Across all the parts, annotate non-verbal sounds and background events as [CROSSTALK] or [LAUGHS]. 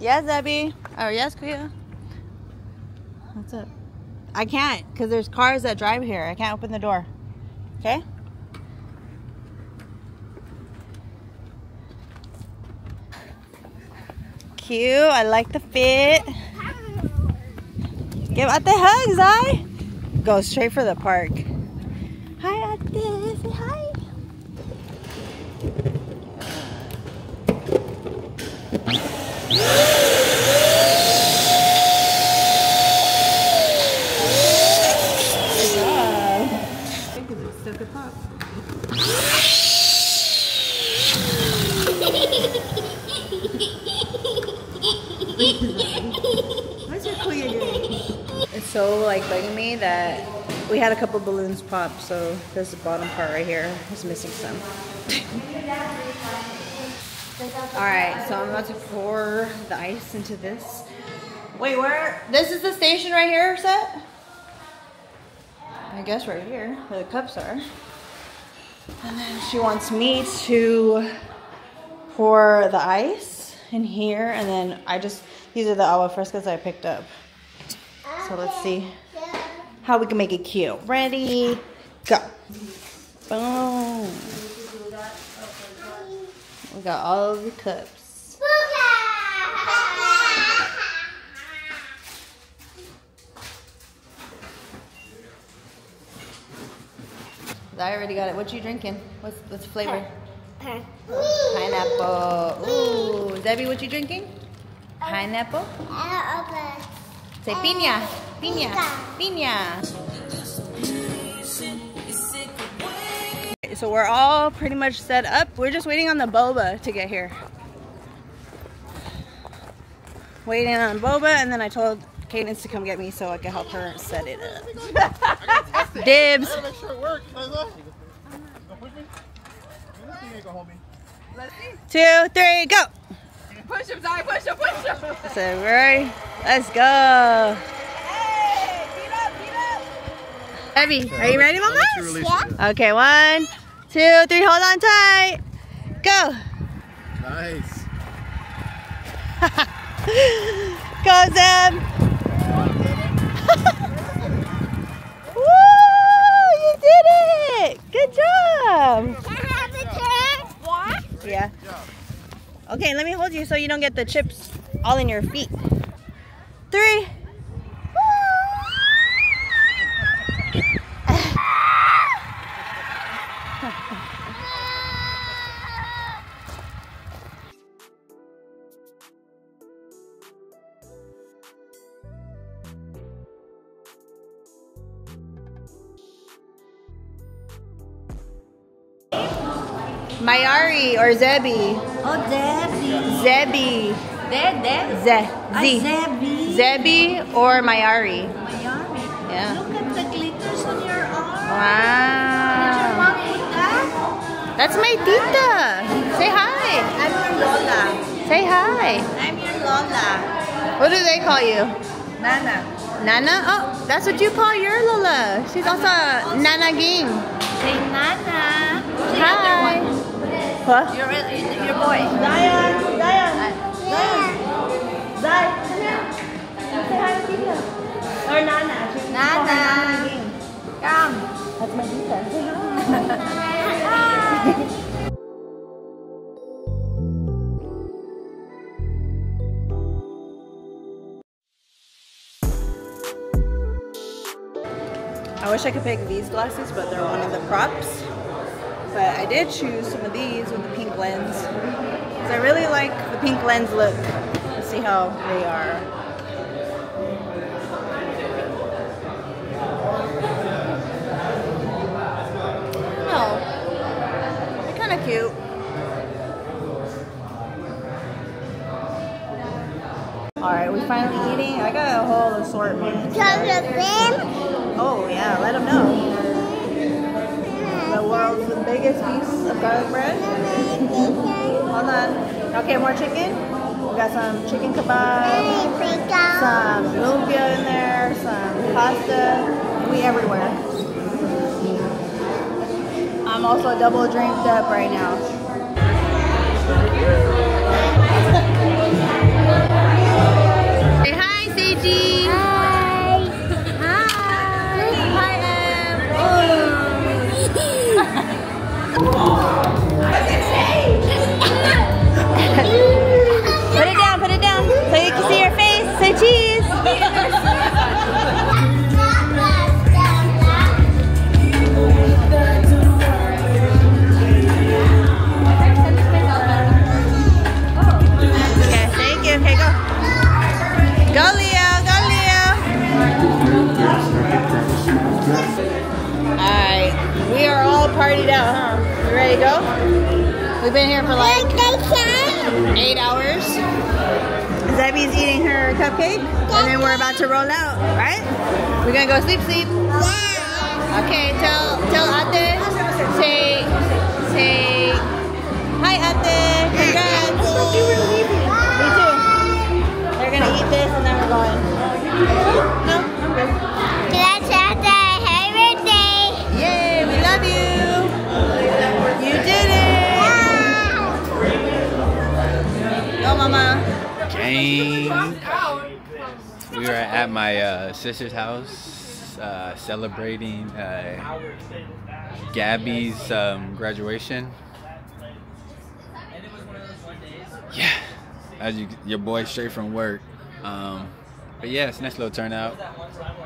Yes, Abby. Oh, yes, Kuya. What's up? I can't because there's cars that drive here. I can't open the door. Okay? Cute. I like the fit. Give out the hugs, I. Go straight for the park. Hi, Ate. Say hi. Good job. It's so good pop. What's your Kuya doing? It's so like bugging me that we had a couple balloons pop, so this bottom part right here is missing some. [LAUGHS] All right, so I'm about to pour the ice into this. Wait, where? This is the station right here, set? I guess right here, where the cups are. And then she wants me to pour the ice in here, and then I just, these are the agua frescas I picked up. So let's see how we can make it cute. Ready, go. Boom. We got all of the cups. I already got it. What you drinking? What's what's the flavor? Pineapple. Ooh, Debbie, what you drinking? Uh, Pineapple. Uh, uh, Say piña, piña, piña. So we're all pretty much set up. We're just waiting on the boba to get here. Waiting on boba, and then I told Cadence to come get me so I could help her set it up. [LAUGHS] Dibs. Sure it works. Don't push me. This thing ain't gonna hold me. Two, three, go. Push him, Zai, push him, push him. So right, let's go. Hey, beat up, beat up. Abby, are you ready, I'll Mama? let you release it, yeah. Okay, one, two, three, hold on tight. [LAUGHS] Go. Nice. Go, [LAUGHS] Zeb. Woo! You did it! Good job. Yeah. Okay, let me hold you so you don't get the chips all in your feet. Three. Mayari or Zebi. Oh, Debbie. Zebi. Deb, Deb. Ze. Ah, Z. Zebby. Zebi or Mayari. Mayami. Yeah. Look at the glitters on your arm. Did your Wow. mom put that? That's my tita. Say hi. I'm your Lola. Say hi. I'm your Lola. What do they call you? Nana. Nana? Oh, that's what you call your Lola. She's also Nana Ging. What? Your, your boy. Zion, Zion, Zion, Zion, come here. Say hi to Tita. Or Nana. She- we call her Nana. Oh, Nana Ging. Come. That's my Tita. [LAUGHS] Say hi. I wish I could pick these glasses, but they're one of the props. But I did choose some of these with the pink lens. Because I really like the pink lens look. Let's see how they are. Oh, they're kind of cute. All right, we finally eating. I got a whole assortment. Oh yeah, let them know. The biggest piece of garlic bread. Hold on. Okay, more chicken. We got some chicken kebab, some lumpia in there, some pasta. We everywhere. I'm also double drinked up right now. partied 好。Go sleep, sleep. Okay, tell tell Ate, say say hi Ate, congrats. Me too. They're gonna eat this and then we're going. No, I'm good. Yay, we love you. You did it. Go, mama. Gang. We were at my uh, sister's house uh, celebrating uh, Gabby's um, graduation. Yeah, as you, your boy straight from work. Um, but yeah, it's a nice little turnout.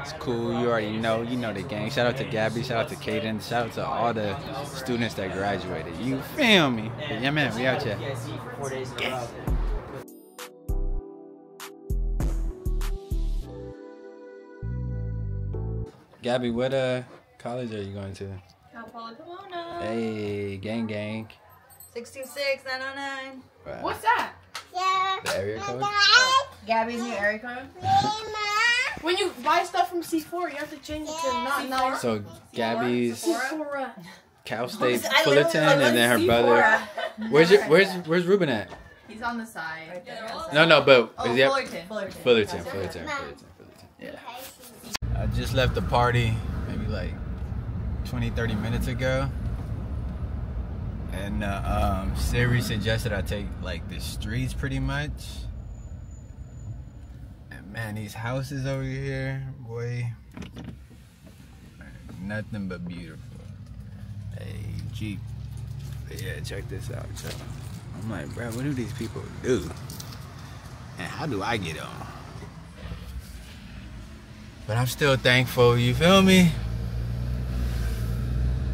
It's cool. You already know. You know the gang. Shout out to Gabby. Shout out to Kaden. Shout out to all the students that graduated. You feel me? But yeah, man. We out here. Gabby, what uh college are you going to? Cal Poly Pomona. Hey, gang, gang. 626 909. Wow. What's that? the area code? Gabby's new area code. When you buy stuff from Sephora, you have to change it to not nine. So Gabby's Sephora. Cal [LAUGHS] State Fullerton, and then her to brother. Where's your, where's where's Ruben at? He's on the side. No, no, but Oh, is he at- Fullerton. Fullerton. Fullerton, Fullerton, Fullerton, Fullerton. Yeah. I just left the party maybe like 20, 30 minutes ago. And uh, um, Siri suggested I take like the streets pretty much. And man, these houses over here, boy, nothing but beautiful. Hey, Jeep. But yeah, check this out, y'all. I'm like, bro, what do these people do? And how do I get on? But I'm still thankful, you feel me?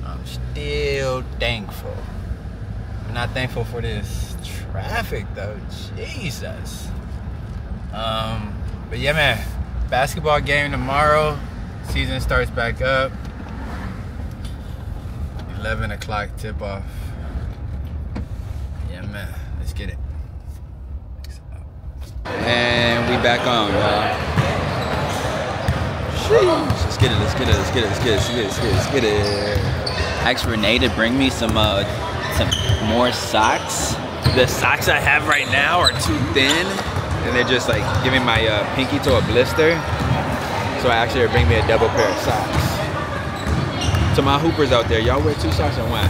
I'm still thankful. I'm not thankful for this traffic though. Jesus. Um, but yeah, man. Basketball game tomorrow. Season starts back up. 11 o'clock tip off. Yeah, man. Let's get it. And we back on, y'all. Sheesh. Let's get it, let's get it, let's get it, let's get it, let's get it, let's get it, let's get it. asked Renee to bring me some uh, some more socks. The socks I have right now are too thin, and they're just like giving my uh, pinky to a blister. So I actually bring me a double pair of socks. To my hoopers out there, y'all wear two socks and one?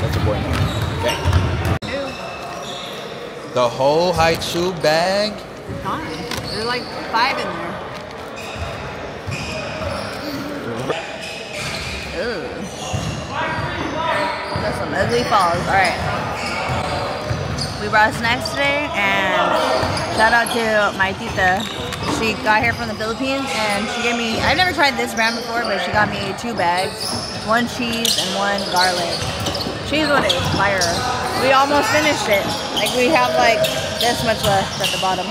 That's a boy know. Okay. The whole high shoe bag. Fine. There's like five in there. Some ugly falls. All right. We brought snacks today, and shout out to my tita. She got here from the Philippines, and she gave me. I've never tried this brand before, but she got me two bags, one cheese and one garlic. Cheese one is fire. We almost finished it. Like we have like this much left at the bottom.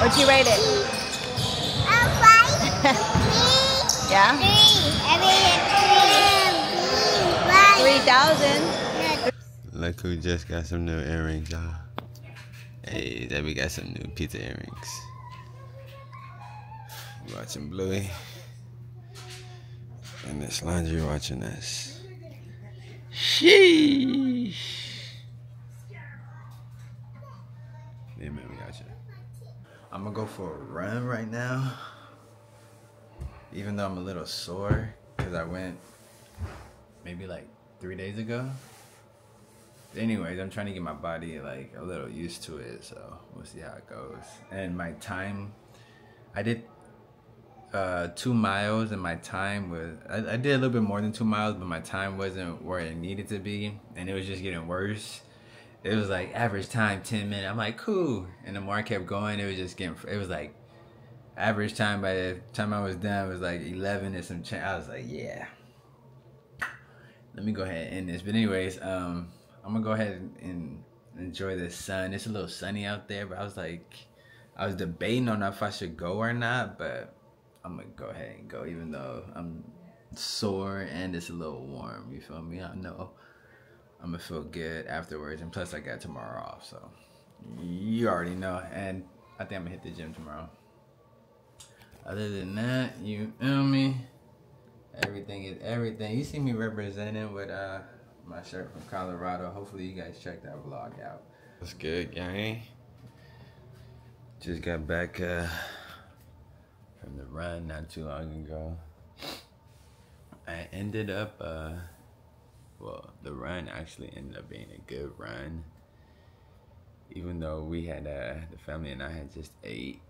What'd you rate it? [LAUGHS] [LAUGHS] Yeah, three thousand. Look who just got some new earrings, y'all. Hey, Debbie got some new pizza earrings. Watching Bluey. And this laundry watching us. Sheesh. Yeah, man, we got you. I'm gonna go for a run right now. Even though I'm a little sore, because I went maybe like three days ago. Anyways, I'm trying to get my body like a little used to it, so we'll see how it goes. And my time, I did uh, two miles, and my time was I, I did a little bit more than two miles, but my time wasn't where it needed to be, and it was just getting worse. It was like average time ten minutes. I'm like cool, and the more I kept going, it was just getting. It was like average time by the time I was done it was like eleven and some change. I was like yeah. Let me go ahead and end this. But anyways, um, I'm gonna go ahead and enjoy the sun. It's a little sunny out there, but I was like, I was debating on if I should go or not, but I'm gonna go ahead and go, even though I'm sore and it's a little warm. You feel me? I know I'm gonna feel good afterwards, and plus I got tomorrow off, so you already know. And I think I'm gonna hit the gym tomorrow. Other than that, you feel me? Everything is everything. You see me representing with uh my shirt from Colorado. Hopefully you guys check that vlog out. That's good, gang. Just got back uh, from the run not too long ago. I ended up, uh, well, the run actually ended up being a good run. Even though we had, uh, the family and I had just ate,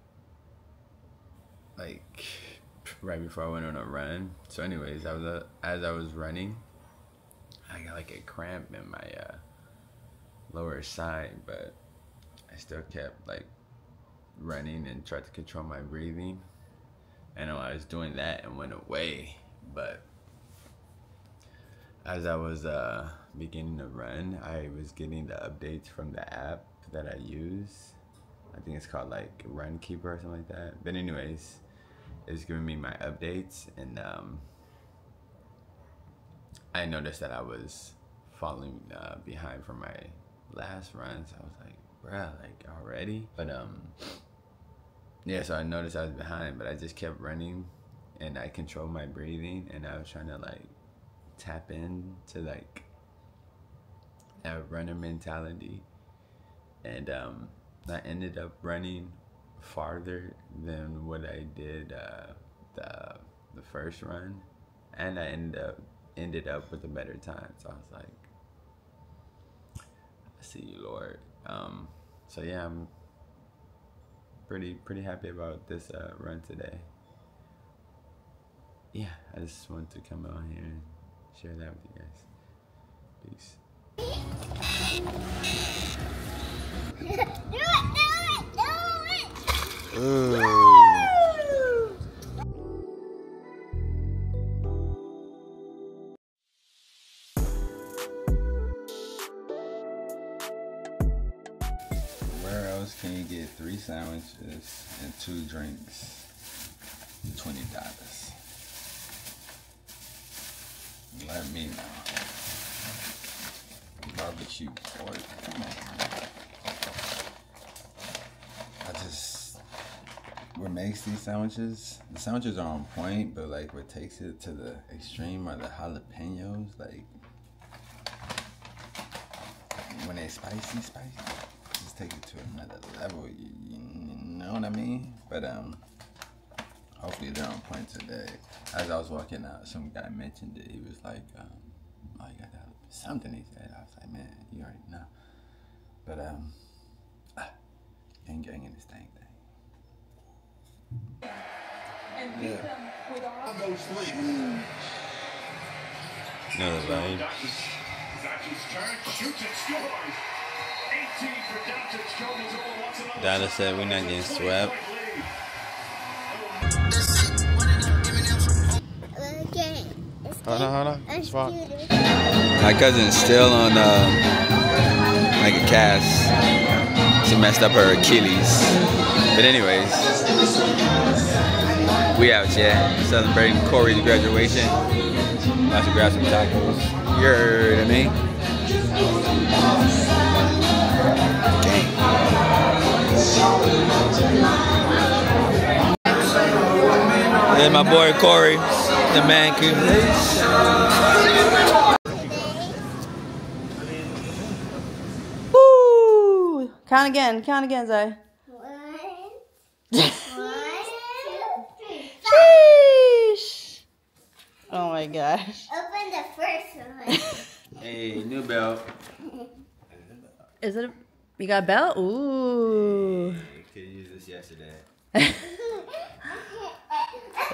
like, right before I went on a run. So, anyways, I was uh, as I was running, I got like a cramp in my uh, lower side, but I still kept like running and tried to control my breathing. And I was doing that and went away, but as I was uh, beginning to run, I was getting the updates from the app that I use. I think it's called like Runkeeper or something like that. But anyways, it's giving me my updates and um, I noticed that I was falling uh, behind from my last run. So I was like, bruh, like already? But um, yeah, so I noticed I was behind, but I just kept running and I controlled my breathing and I was trying to like tap in to like that runner mentality. And um, I ended up running farther than what I did uh, the the first run, and I ended up ended up with a better time. So I was like, I see you, Lord. Um, so yeah, I'm pretty pretty happy about this uh, run today. Yeah, I just want to come out here and share that with you guys. Peace. [LAUGHS] do it. Where else can you get three sandwiches and two drinks? Twenty dollars. Let me know. Barbecue pork. Come on. I just what makes these sandwiches? The sandwiches are on point, but like what takes it to the extreme are the jalapenos. Like when they spicy, spicy, just take it to another level. You, you know what I mean? But um, hopefully they're on point today. As I was walking out, some guy mentioned it. He was like, um, "Oh, you got that something." He said. I was like, "Man, you already know." But um, ah, gang gang in this thing thing. No, right? Dallas said we're not getting swept. Okay. Hold on, hold on. Let's Swap. do this. My cousin's still on uh, like a cast. She messed up her Achilles. But anyways, we out yeah. celebrating Corey's graduation. About to grab some tacos. You heard of me? And my boy Corey, the man. Woo! Count again. Count again, Zay. One, one, two, three. Sheesh. Oh my gosh. Open the first one. [LAUGHS] Hey, new belt. Is it? A, you got a belt? Ooh. Could use this yesterday.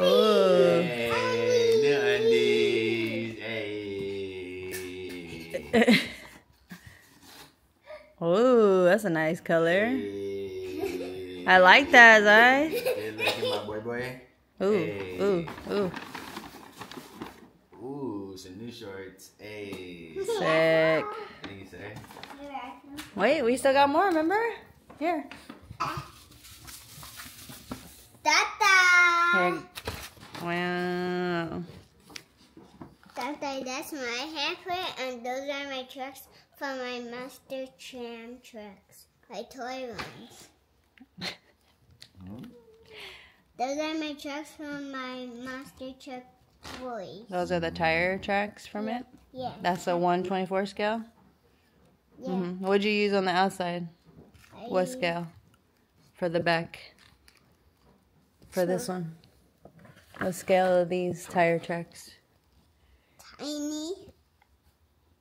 Ooh. [LAUGHS] Hey, new undies. Hey. [LAUGHS] Ooh, that's a nice color. hey. I like that, Zay. Hey, look at my boy, boy. Ooh, Hey. ooh, ooh. Ooh, some new shorts. Hey. Sick. Thank you, sir. Wait, we still got more, remember? Here. Tata. Here. Wow. Tata, that's my hamper, and those are my trucks for my Monster Jam trucks. My toy ones. Those are my tracks from my Master Truck toys. Those are the tire tracks from it. Yeah. That's a 124 scale. Yeah. Mhm. What'd you use on the outside? What scale? For the back. For this one. What scale of these tire tracks? Tiny.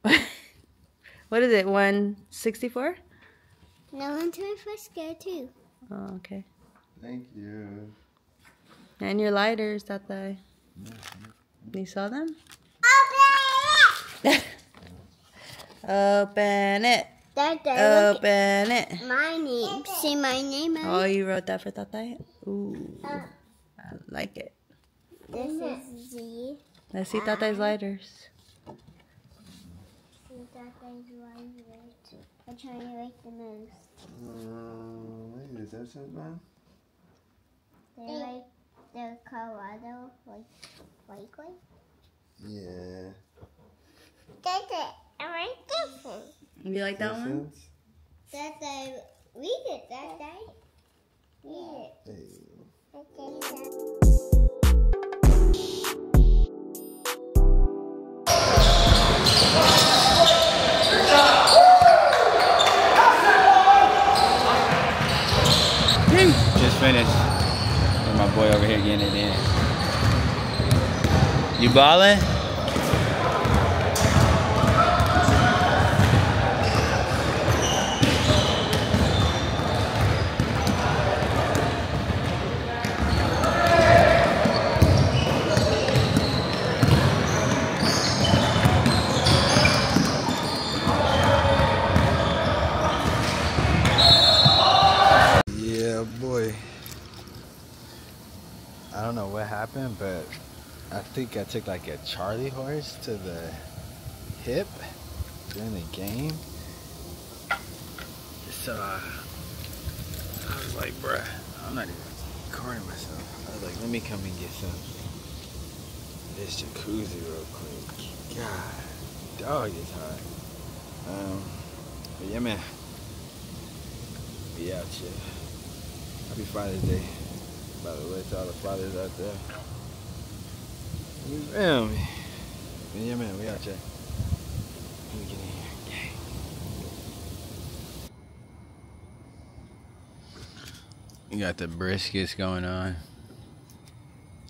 [LAUGHS] What is it? 164? No one to for scale too. Oh, okay. Thank you. And your lighters, Tata. You saw them? Open [LAUGHS] it. Tata, look Open it. my name. See my name Oh, you wrote that for Tata? Ooh. I like it. This is Z. Let's see Tata's lighters. See Tata's right. Which one you like the most? Um, wait, is that something, man? They like the Colorado like white one. Yeah. Tata, I like this one. You like that one? Sense? Tata, read it, Tata. Read it. Hey. Okay, Tata. Just finished. My boy over here getting it in. You balling? Yeah, boy. I don't know what happened, but I think I took like a Charlie horse to the hip during the game. So uh, I was like, bruh, I'm not even recording myself. I was like, let me come and get some this jacuzzi real quick. God, dog is hot. Um, but yeah, man. Be out here. Happy Father's Day. By the way, to all the fathers out there. You feel me? Yeah, man, we out here. Let me get in here. Gang. You got the briskets going on.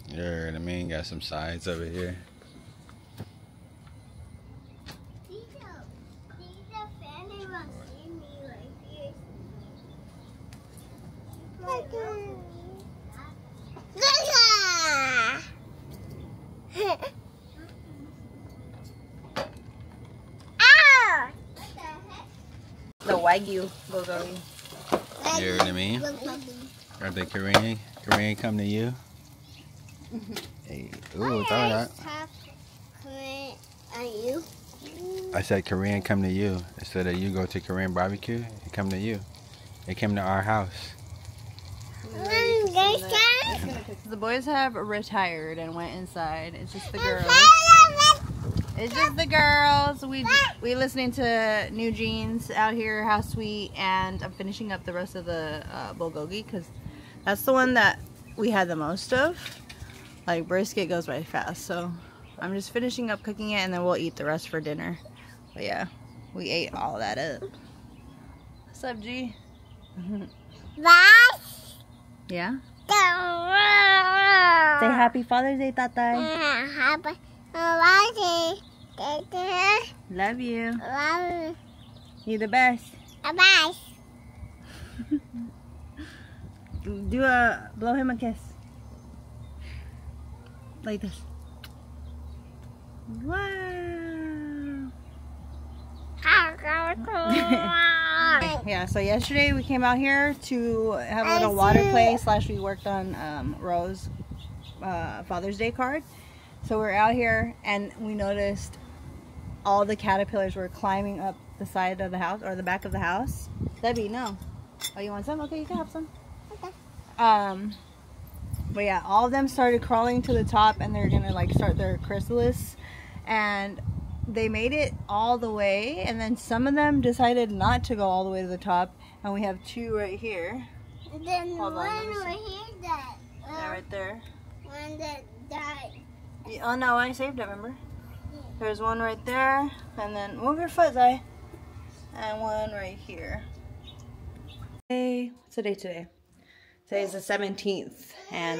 You know what I mean? Got some sides over here. These are, these are family will see me like this. Ow! The Wagyu bulgogi. You know what I mean? Got the Korean. Korean come to you. Hey, ooh, throw that. Are you? I said Korean come to you instead of you go to Korean barbecue. It come to you. It came to our house. [LAUGHS] The boys have retired and went inside. It's just the girls. It's just the girls. We we listening to NewJeans out here, how sweet, and I'm finishing up the rest of the uh, bulgogi because that's the one that we had the most of. Like brisket goes by fast, so I'm just finishing up cooking it, and then we'll eat the rest for dinner. But yeah, we ate all that up. What's up, G? [LAUGHS] Yeah. Say happy Father's Day, Tatay. Love you. You're the best. Bye. Do a blow him a kiss. Like this. Wow. [LAUGHS] yeah, so yesterday we came out here to have a little water play slash we worked on um, Rose uh, Father's Day card. So we're out here and we noticed all the caterpillars were climbing up the side of the house or the back of the house. Debbie, no. Oh, you want some? Okay, you can have some. Okay. Um, but yeah, all of them started crawling to the top and they're gonna like start their chrysalis and they made it all the way and then some of them decided not to go all the way to the top and we have two right here And Then Hold one over see. here that yeah, uh, right there one that died. Oh no I saved it remember there's one right there and then move your foot Zai and one right here Hey, what's the date today? Today is the 17th, and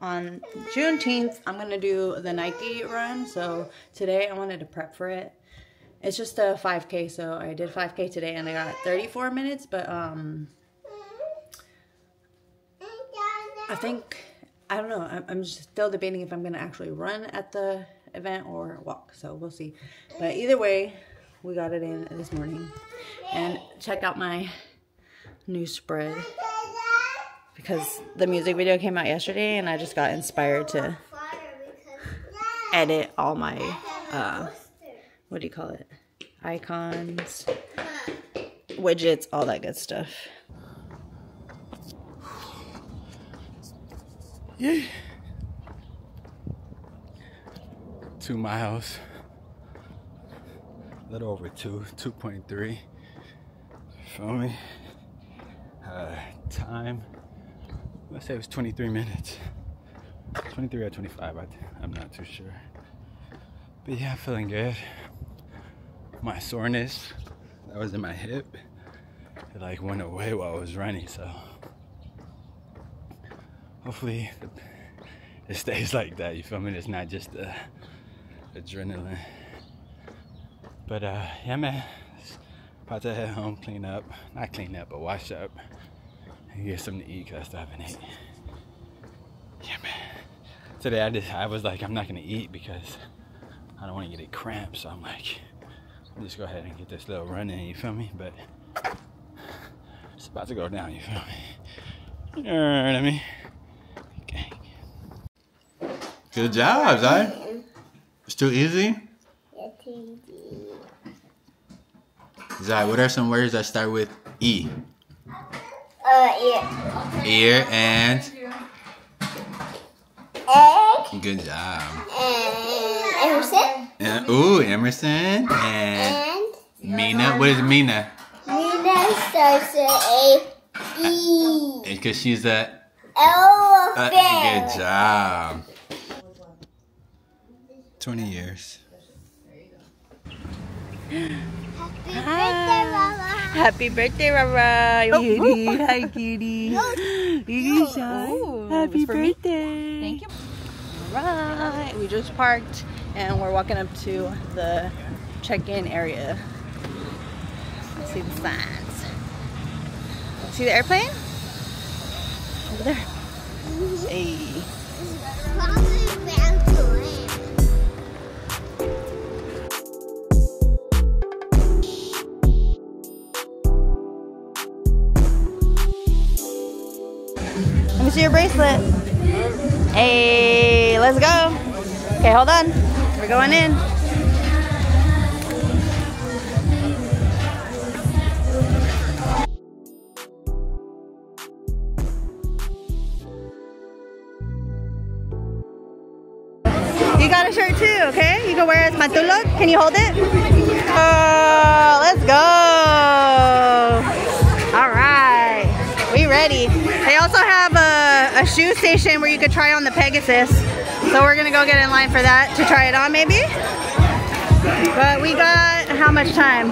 on Juneteenth, I'm gonna do the Nike run. So today I wanted to prep for it. It's just a 5K, so I did 5K today, and I got 34 minutes. But um, I think I don't know. I'm, I'm still debating if I'm gonna actually run at the event or walk. So we'll see. But either way, we got it in this morning, and check out my new spread because the music video came out yesterday and I just got inspired to edit all my uh what do you call it icons widgets all that good stuff Yeah. Two miles. A little over two, 2.3. Feel me? Uh, time, let's say it was 23 minutes. 23 or 25, I, I'm not too sure. But yeah, feeling good. My soreness that was in my hip, it like went away while I was running, so hopefully it stays like that. You feel me? It's not just the adrenaline. But uh, yeah, man, about to head home, clean up, not clean up, but wash up, and get something to eat because I still haven't ate. Yeah, man. Today I just I was like I'm not gonna eat because I don't want to get a cramp, so I'm like, just go ahead and get this little run in. You feel me? But it's about to go down. You feel me? You know what I mean? Okay. Good job, Zai. It's too easy. Zai, what are some words that start with E? Uh, yeah. Ear and Egg good job. and Emerson And, ooh, Emerson and and Mina. What is Mina? Nina starts with a E. Because she's a uh, Elephant. good job. Twenty years. Happy birthday, Mama. happy birthday Rara. Cutie oh, oh, hi cutie [GASPS] happy birthday. Thank you. Right we just parked and we're walking up to the check-in area. Let's see the signs. See the airplane? Over there. Hey To your bracelet. Hey, let's go. Okay, hold on. We're going in. You got a shirt too, okay? You can wear it as matulog. Can you hold it? Uh, let's go. Shoe station where you could try on the Pegasus. So we're gonna go get in line for that to try it on maybe. But we got how much time?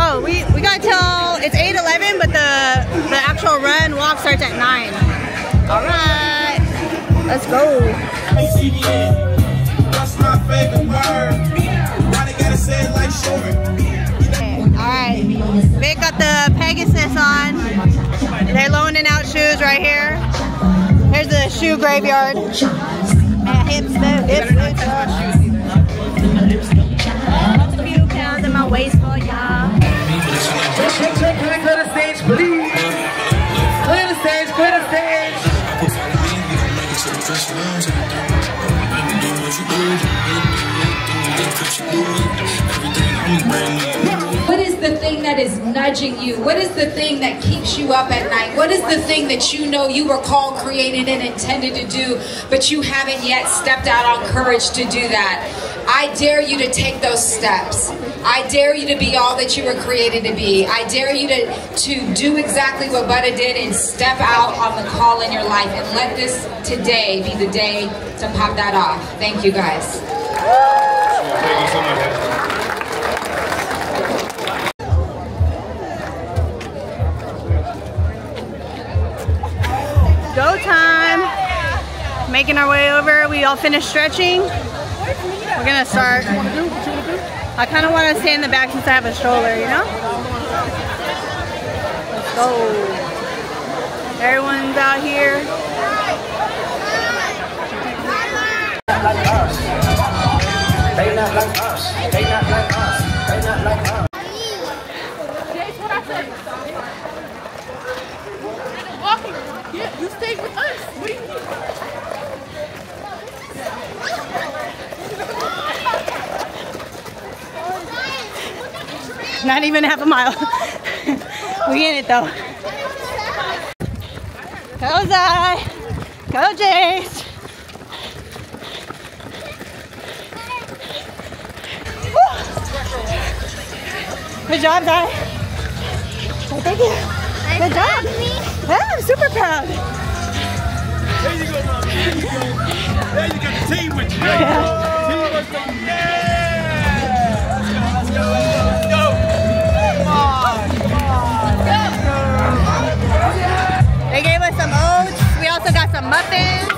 Oh, we, we got till, it's 8.11, but the, the actual run walk starts at 9. All right, let's go. Like short? Alright, Vic got the Pegasus on. They're loaning out shoes right here. Here's the shoe graveyard. Man, hips hips move. Lots of few pounds in my waist for y'all. Clear the stage, please. Clear the stage, clear the stage. What is the thing that is nudging you? What is the thing that keeps you up at night? What is the thing that you know you were called, created, and intended to do, but you haven't yet stepped out on courage to do that? I dare you to take those steps. I dare you to be all that you were created to be. I dare you to, to do exactly what Buddha did and step out on the call in your life and let this today be the day to pop that off. Thank you guys. Thank you so much. Go time. Making our way over. We all finished stretching. We're gonna start. I kind of want to stay in the back since I have a stroller, you know? Let's go. Everyone's out here. They not like us. They not like us. They not like us. Walking. Yeah, you stayed with us. What do you mean? Not even half a mile. [LAUGHS] we in it though. Go Zai. Go Jace. Good job, Zai. Oh, thank you. Good job. Yeah, I'm super proud. There you go, mom. There you go. There you got the team with you. Muffins.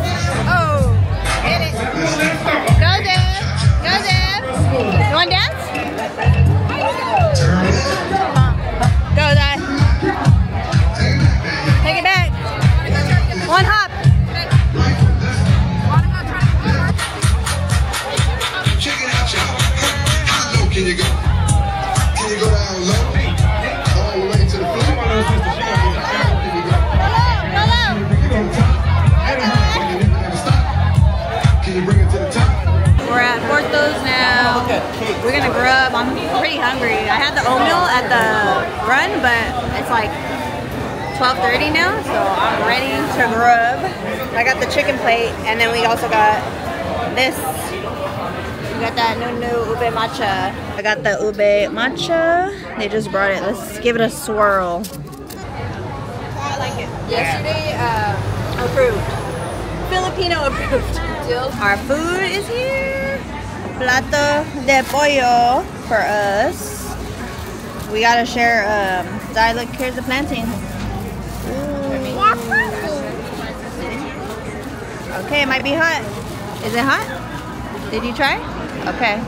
We're gonna grub. I'm pretty hungry. I had the oatmeal at the run, but it's like 12:30 now, so I'm ready to grub. I got the chicken plate, and then we also got this. We got that new new ube matcha. I got the ube matcha. They just brought it. Let's give it a swirl. I like it. Yesterday, uh, approved. Filipino approved. Our food is here. Plato de pollo for us. We gotta share. Um, Di, look, here's the plantain. Okay, it might be hot. Is it hot? Did you try? Okay.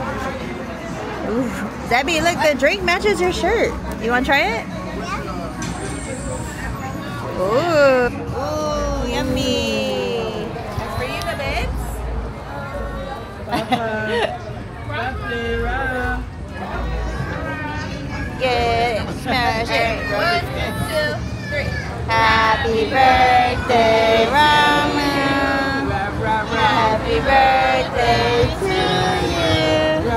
Ooh. Zebby, look, the drink matches your shirt. You wanna try it? Ooh. Ooh, yummy. For you, the babes. [LAUGHS] Get smash it. One, two, three. Happy birthday, Rama. Happy birthday to you.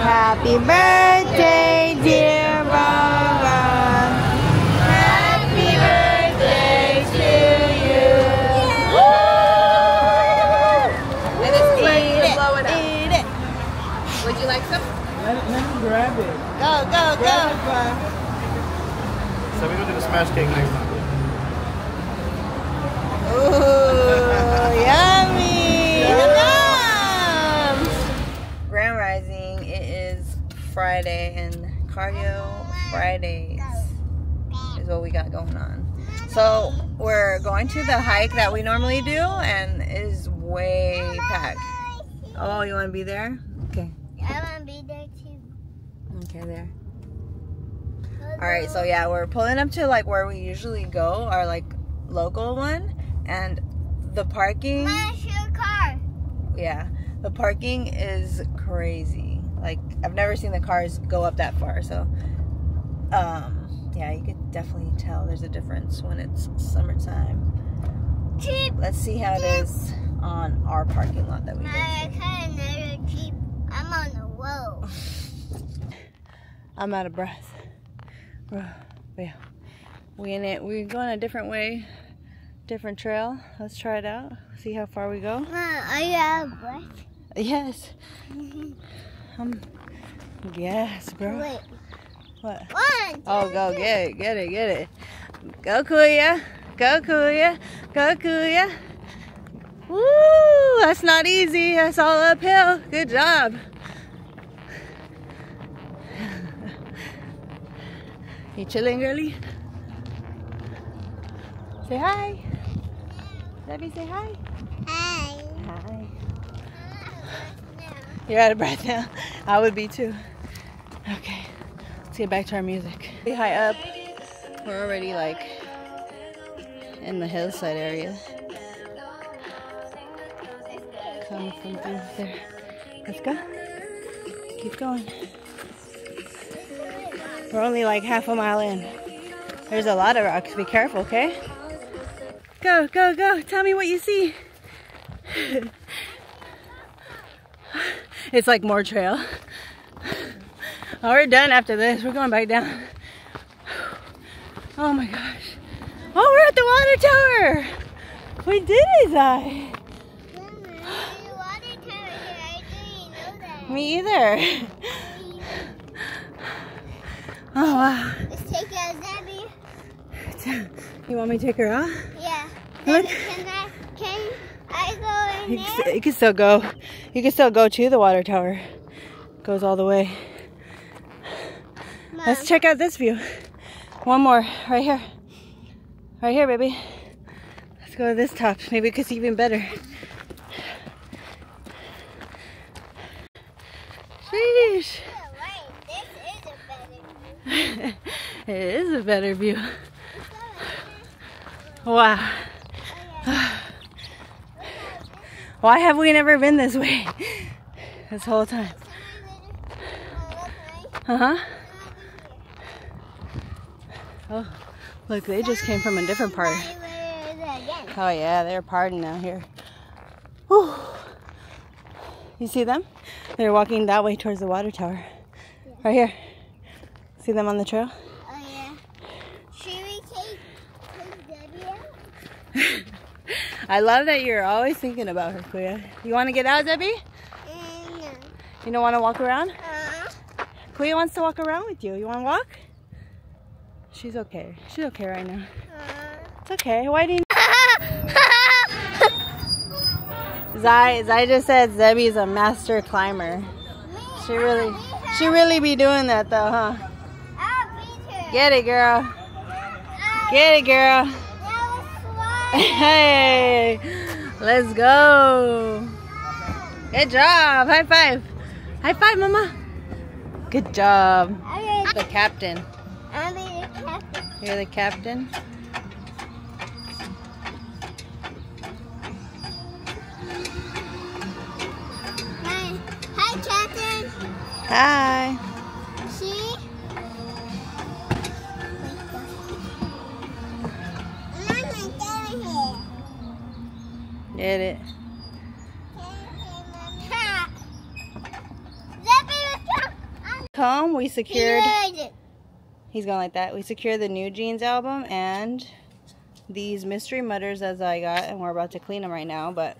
Happy birthday, Go, go, go. So we go to the smash cake next time. Ooh, [LAUGHS] yummy! Yum! Grand Rising, it is Friday and cardio Fridays is what we got going on. So we're going to the hike that we normally do and it is way packed. Oh, you want to be there? Okay. I want to be there too. Okay, there. All right, so yeah, we're pulling up to like where we usually go, our like local one, and the parking. Car? Yeah, the parking is crazy. Like I've never seen the cars go up that far. So, um, yeah, you could definitely tell there's a difference when it's summertime. Cheap. Let's see how it is on our parking lot that we go to. I kind of never cheap. I'm on the road. [LAUGHS] I'm out of breath. Yeah, we in it. We're going a different way, different trail. Let's try it out. See how far we go. Mom, are you out of breath? Yes. Um. Yes, bro. Wait. What? One. Oh, go get it, get it, get it. Go Kuya, go Kuya, go Kuya. Woo! That's not easy. That's all uphill. Good job. You chilling, girly? Say hi. Debbie, say hi. Hi. Hi. You're out of breath now. I would be too. Okay, let's get back to our music. Way high up. We're already like in the hillside area. Come from through there. Let's go. Keep going. We're only like half a mile in. There's a lot of rocks. Be careful, okay? Go, go, go. Tell me what you see. [LAUGHS] it's like more trail. Oh, we're done after this. We're going back down. Oh my gosh. Oh, we're at the water tower. We did it, Zai. Me either. [LAUGHS] Oh wow. Let's take out Zebby. You want me to take her out? Yeah. Look. Can I, can I go in You there? can, you can still go. You can still go to the water tower. Goes all the way. Let's check out this view. One more, right here. Right here, baby. Let's go to this top. Maybe it's even better. Sheesh. it is a better view. Wow. Why have we never been this way this whole time? Uh huh. Oh, look, they just came from a different part. Oh, yeah, they're partying out here. Whew. You see them? They're walking that way towards the water tower. Right here. See them on the trail? Oh, yeah. Should we take, take Debbie out? I love that you're always thinking about her, Kuya. You want to get out, Debbie? And, uh, You don't want to walk around? uh, Kuya wants to walk around with you. You want to walk? She's okay. She's okay right now. It's okay. Why didn't [LAUGHS] Zai, Zai just said Zebby's a master climber. She really, she really be doing that though, huh? Get it, girl. Get it, girl. Hey, let's go. Good job. High five. High five, mama. Good job. The captain. I'm the captain. You're the captain. Hi, hi, Captain. Hi. Get it. Ha. Zippy, let's go. Come, we secured. He's going like that. We secured the NewJeans album and these Mystery Mudders as I got, and we're about to clean them right now. But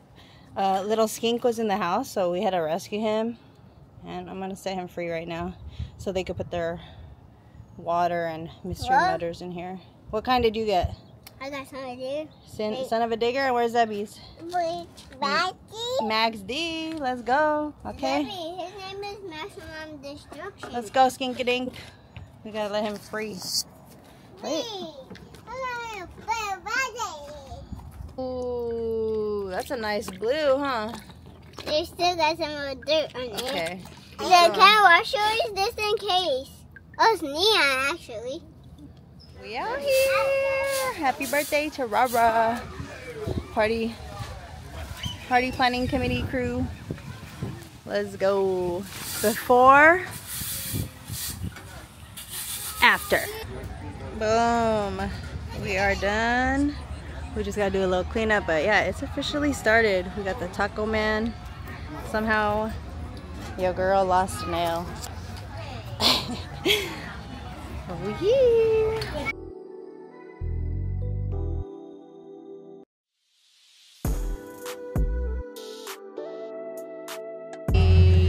uh, little skink was in the house, so we had to rescue him, and I'm gonna set him free right now, so they could put their water and mystery What? Mudders in here. What kind did you get? I got something to do. Son, Wait. Son-uva Digger, and where's Zebby's? Max D. Let's go. Okay. Zippy, his name is Maximum Destruction. Let's go, Skinkadink. We gotta let him free. Wait. Ooh, that's a nice blue, huh? They still got some more dirt on it. Okay. Yeah, can I wash yours just in case? Oh, it's neon actually. We out here. Happy birthday to Rara. Party party planning committee crew. Let's go. Before after. Boom. We are done. We just gotta do a little cleanup, but yeah, it's officially started. We got the taco man. Somehow your girl lost a nail. [LAUGHS] Oh yeah.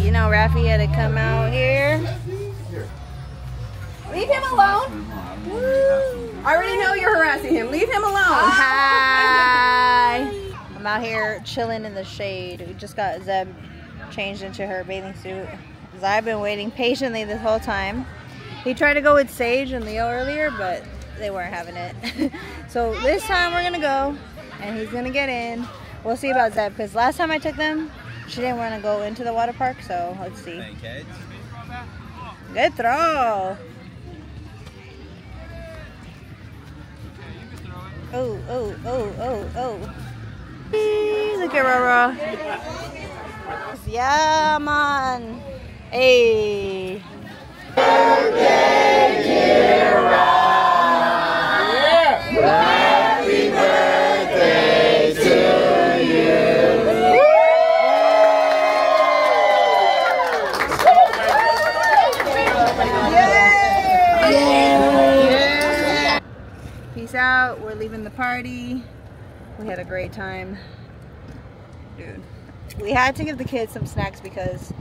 You know, Rafi had to come out here. Leave him alone. I already know you're harassing him. Leave him alone. Oh. Hi. I'm out here chilling in the shade. We just got Zeb changed into her bathing suit. I've been waiting patiently this whole time. He tried to go with Sage and Leo earlier, but they weren't having it. [LAUGHS] so this time we're gonna go, and he's gonna get in. We'll see about Zeb, because last time I took them, she didn't want to go into the water park, so let's see. Good throw. Oh, oh, oh, oh, oh. Look at Rara. Yeah, man. Hey. Happy birthday to you. Peace out. We're leaving the party. We had a great time. Dude. We had to give the kids some snacks because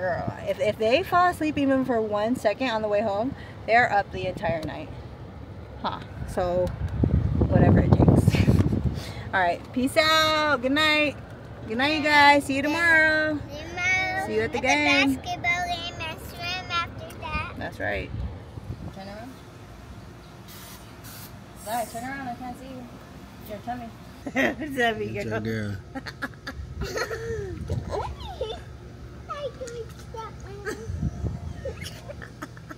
girl, if, if they fall asleep even for one second on the way home, they're up the entire night. Huh. So whatever it takes. [LAUGHS] Alright, peace out. Good night. Good night you guys. See you tomorrow. See you at the game. basketball game and swim after that. That's right. Turn around. Alright, turn around. I can't see you. Your tummy. [LAUGHS] Debbie, Good girl. [LAUGHS] girl. I don't stop my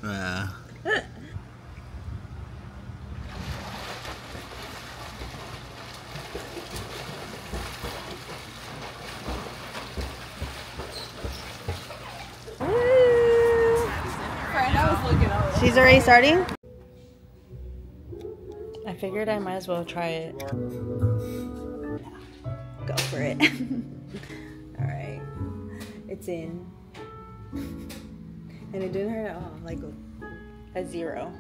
Wow. She's already starting? I figured I might as well try it. Go for it. [LAUGHS] Alright. It's in. And it didn't hurt at all. Like a zero.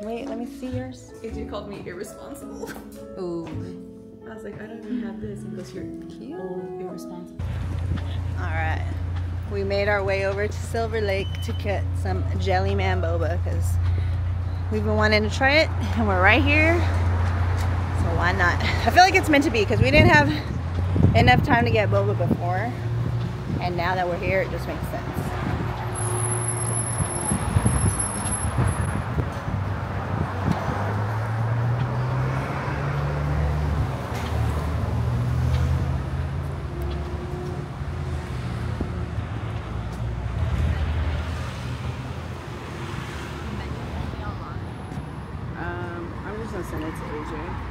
Wait, let me see yours. AJ called me irresponsible. Ooh. I was like, I don't even have this. He goes, you're old, irresponsible. Alright. We made our way over to Silver Lake to get some Jelly Man Boba because we've been wanting to try it and we're right here. So why not? I feel like it's meant to be because we didn't have enough time to get boba before. And now that we're here, it just makes sense. Um, I'm just gonna send it to AJ.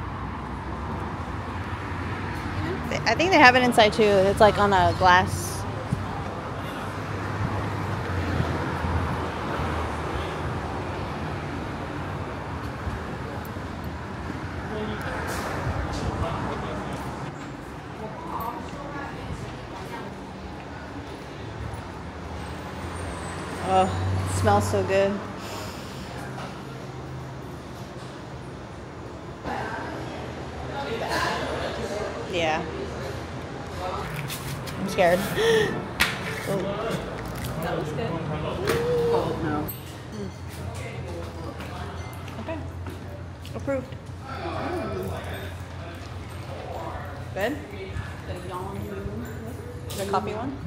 I think they have it inside too. It's like on a glass. Oh, it smells so good. Yeah. I'm scared. oh. That was good. Oh, no. Okay. Approved. Good? The, the coffee one?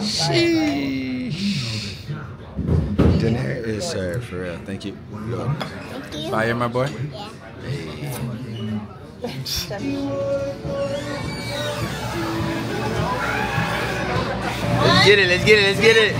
Sheesh. Dinner is served for real. Thank you. Look. Fire, my boy. Let's get it. Let's get it. Let's get it.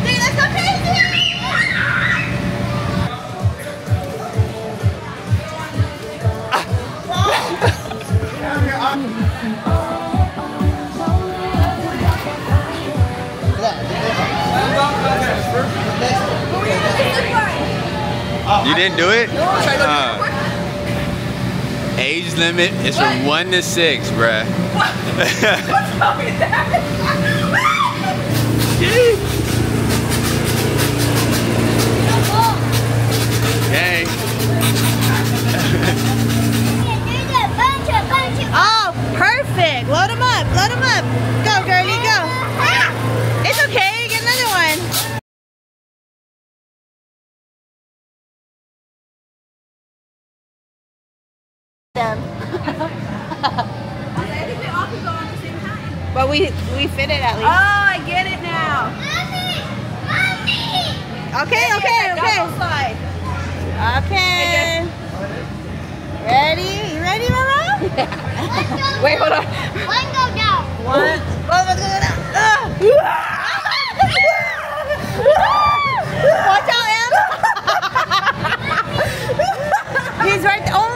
You didn't do it? Uh, age age limit is from one to six, bruh. [LAUGHS] Gang. [LAUGHS] Oh, perfect. Load them up. Load them up. Fit it at least. Oh, I get it now. Okay, okay, okay. Okay. Ready? You ready, Mama? [LAUGHS] Wait, hold on. One go down. One. One, let's go down. Ah! [LAUGHS] Watch out, Em. [LAUGHS] He's right there. Oh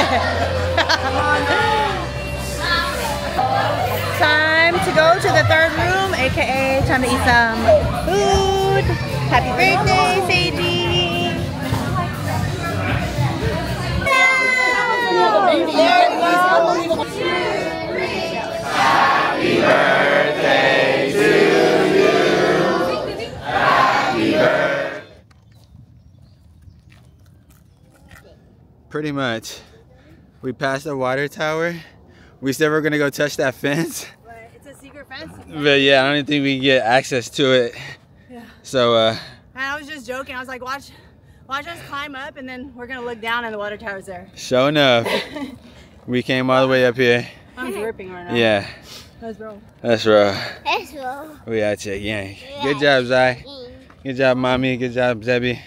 [LAUGHS] Time to go to the third room, aka time to eat some food. Happy birthday, Seiji. No! Happy birthday to you! Happy birthday! Pretty much. We passed the water tower. We said we're gonna go touch that fence. [LAUGHS] But It's a secret fence. But yeah, I don't even think we can get access to it. Yeah. So uh And I was just joking. I was like, watch, watch us climb up, and then we're gonna look down, and the water tower's there. sure enough, we came all the way up here. I'm dripping right now. Yeah, Let's roll. that's right. Let's roll. We out here, gang. Good job, Zai. Good job, mommy. Good job, Zebby.